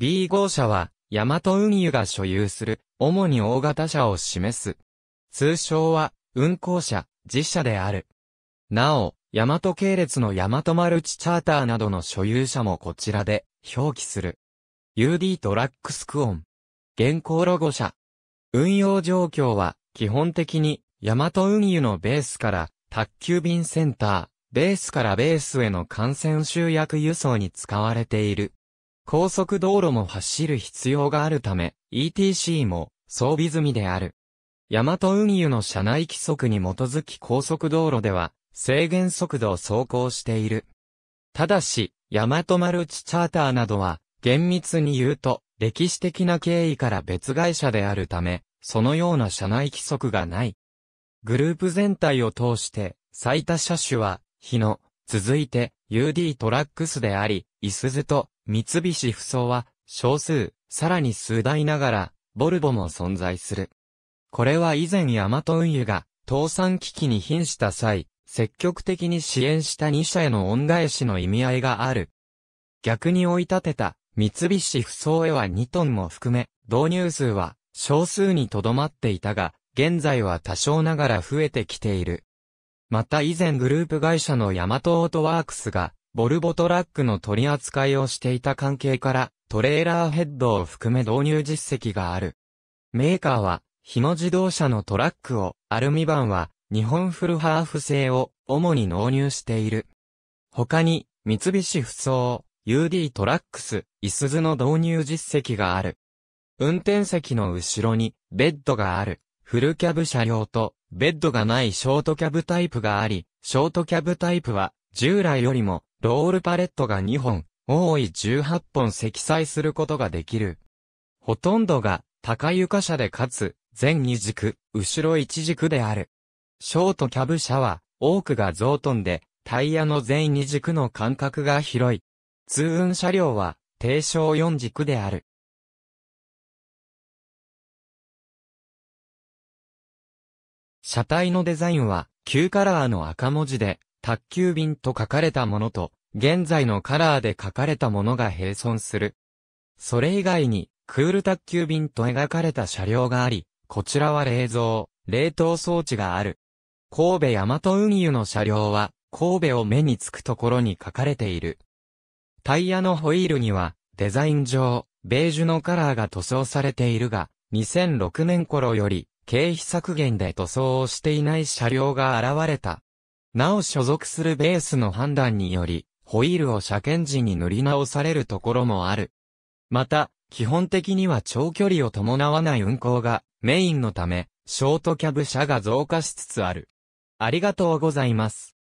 B 号車は、ヤマト運輸が所有する、主に大型車を示す。通称は、運行車、自社である。なお、ヤマト系列のヤマトマルチチャーターなどの所有者もこちらで表記する。UD トラックスクオン。現行ロゴ車。運用状況は、基本的に、ヤマト運輸のベースから、宅急便センター、ベースからベースへの感染集約輸送に使われている。高速道路も走る必要があるため、ETC も装備済みである。ヤマト運輸の車内規則に基づき高速道路では制限速度を走行している。ただし、ヤマトマルチチャーターなどは厳密に言うと歴史的な経緯から別会社であるため、そのような車内規則がない。グループ全体を通して最多車種は日野、続いて UD トラックスであり、イスズと三菱不走は少数、さらに数台ながら、ボルボも存在する。これは以前ヤマト運輸が倒産危機に瀕した際、積極的に支援した2社への恩返しの意味合いがある。逆に追い立てた三菱不走へは2トンも含め、導入数は少数にとどまっていたが、現在は多少ながら増えてきている。また以前グループ会社のヤマトオートワークスが、ボルボトラックの取り扱いをしていた関係から、トレーラーヘッドを含め導入実績がある。メーカーは、日野自動車のトラックを、アルミバンは、日本フルハーフ製を、主に納入している。他に、三菱ふそう、UD トラックス、いすゞの導入実績がある。運転席の後ろに、ベッドがある、フルキャブ車両と、ベッドがないショートキャブタイプがあり、ショートキャブタイプは、従来よりも、ロールパレットが2本、多い18本積載することができる。ほとんどが高床車でかつ前2軸、後ろ1軸である。ショートキャブ車は多くが増トンでタイヤの前2軸の間隔が広い。通運車両は低床4軸である。車体のデザインは旧カラーの赤文字で宅急便と書かれたものと現在のカラーで書かれたものが並存する。それ以外に、クール宅急便と描かれた車両があり、こちらは冷蔵、冷凍装置がある。神戸大和運輸の車両は、神戸を目につくところに書かれている。タイヤのホイールには、デザイン上、ベージュのカラーが塗装されているが、2006年頃より、経費削減で塗装をしていない車両が現れた。なお所属するベースの判断により、ホイールを車検時に塗り直されるところもある。また、基本的には長距離を伴わない運行がメインのため、ショートキャブ車が増加しつつある。ありがとうございます。